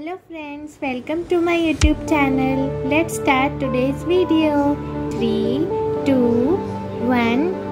Hello friends, welcome to my YouTube channel. Let's start today's video. 3, 2, 1,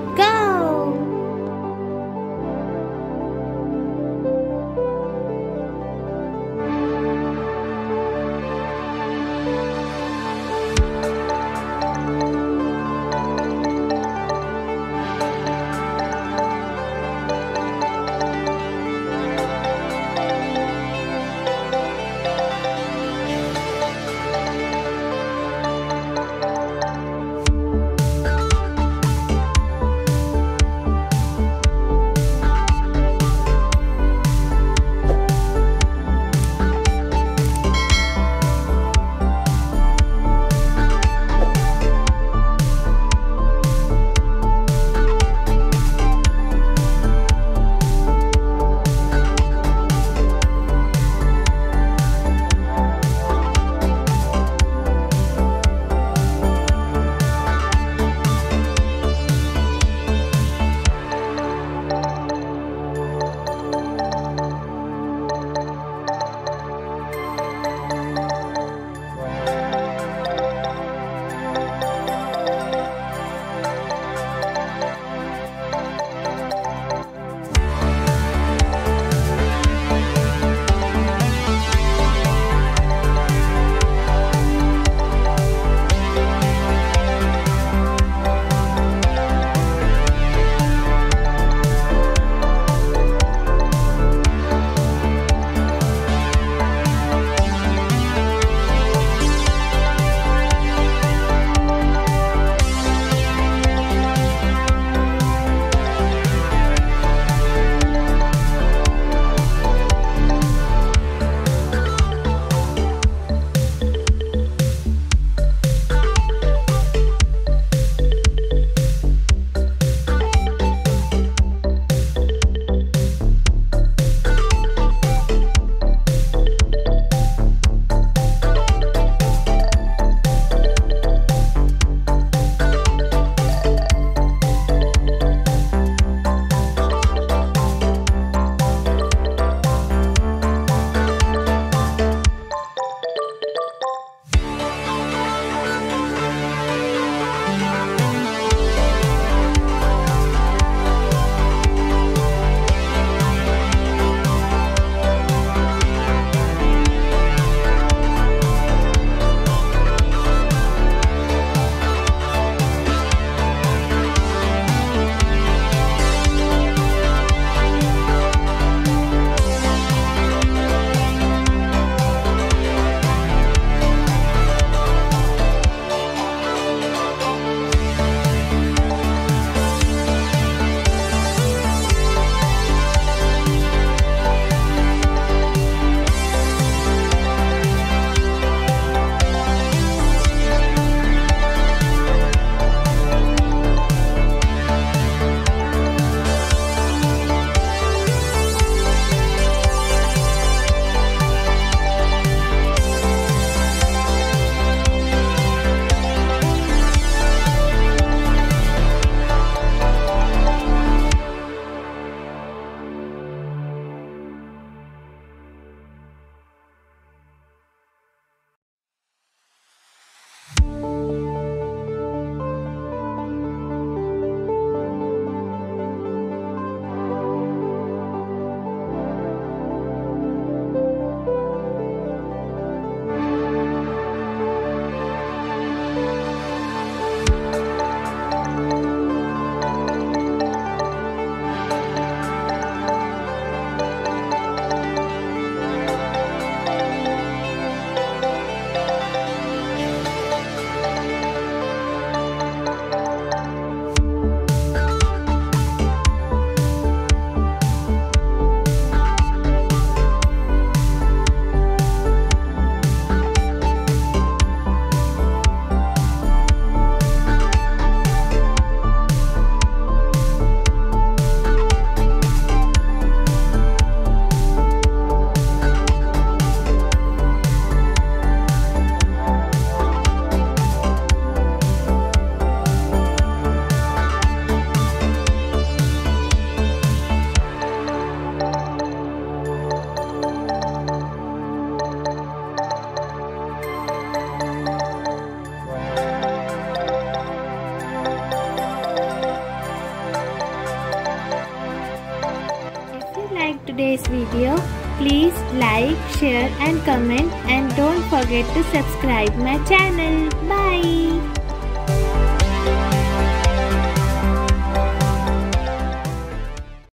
video. Please like, share and comment and don't forget to subscribe my channel. Bye.